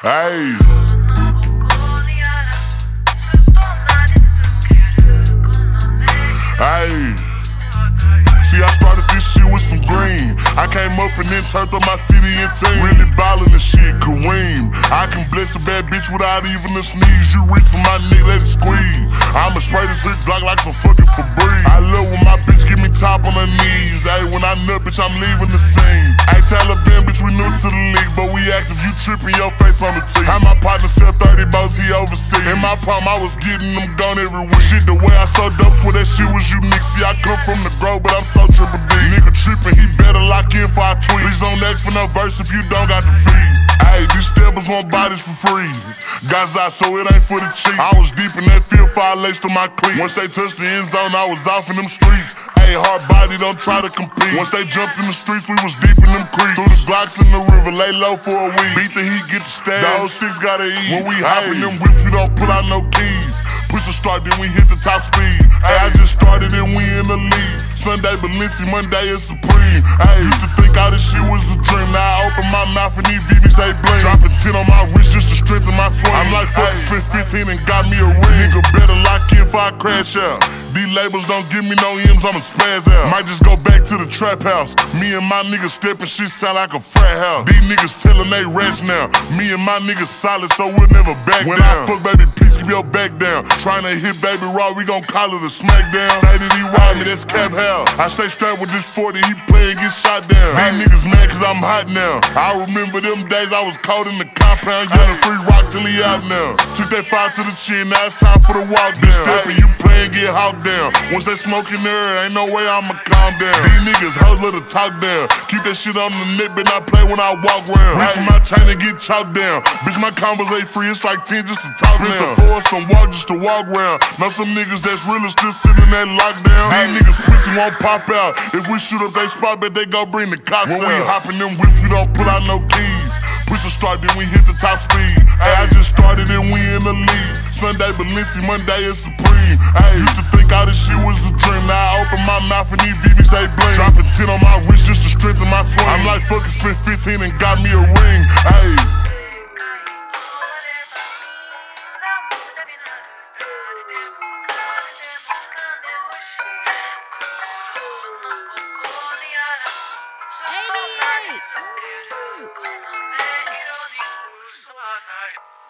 Hey. See, I started this shit with some green. I came up and then turned up my city and team. Really ballin' the shit, Kareem. I can bless a bad bitch without even a sneeze. You reach for my neck, let it squeeze. I'ma spray this hood block like some fucking Febreze. Top on her knees. Hey, when I nut, bitch, I'm leaving the scene. Hey, Taliban, bitch, we new to the league, but we active. You trippin' your face on the team. How my partner sell 30 boats, he overseas. In my palm, I was getting them gone every week. Shit, the way I sold dope, swear that shit was unique. See, I come from the grove, but I'm so triple D. Nigga trippin', he better lock in for I tweet. Please don't ask for no verse if you don't got the feed. Hey, these steppers want bodies for free. Gaza, so it ain't for the cheap. I was deep in that field, fire laced to my cleat. Once they touched the end zone, I was off in them streets. Hey, hard body, don't try to compete. Once they jumped in the streets, we was deep in them creeks. Threw the blocks in the river, lay low for a week. Beat the heat, get the stab. The 06 gotta eat. When we hop in them whips, we don't pull out no keys. Push a start, then we hit the top speed. Hey, I just started and we in the lead. Sunday Balenci, Monday is Supreme. Hey, used to think all this shit was a dream. Now I open my mouth and these VVs they blame. Dropping 10 on my wrist just to strengthen my swing. I'm like, fuck, spent 15 and got me a ring. Nigga better lock in I crash out. These labels don't give me no M's, I'ma spaz out. Might just go back to the trap house. Me and my niggas stepping shit sound like a frat house. These niggas telling they rats now. Me and my niggas solid, so we'll never back when down. When I fuck baby, please keep your back down. Trying to hit baby raw, we gon' call it a smackdown. Say that he ride me, that's cap hell. I stay strapped with this 40, he play and get shot down. These niggas mad cause I'm hot now. I remember them days I was caught in the compound, yelling free rock till he out now. Took that five to the chin, now it's time for the walk down. Steppin', you playin', get hawked down. Once they smoking there, ain't no way I'ma calm down. These niggas hoes let talk down. Keep that shit on the neck, but not play when I walk round. Reach for my chain and get chalked down. Bitch, my combos ain't free, it's like 10 just to talk Spent down. the four, some walk just to walk round. Now some niggas that's really still sitting in that lockdown. These niggas pussy won't pop out. If we shoot up they spot, bet they go bring the cops when out. we hop in them whips, we don't pull out no keys. Push a start, then we hit the top speed. Sunday Balenci, Monday is Supreme. I used to think all this shit was a dream. Now I open my mouth and these VVs they blame. Dropping 10 on my wrist just to strengthen my swing. I'm like, fuck it, spent 15 and got me a ring. Ayy. night.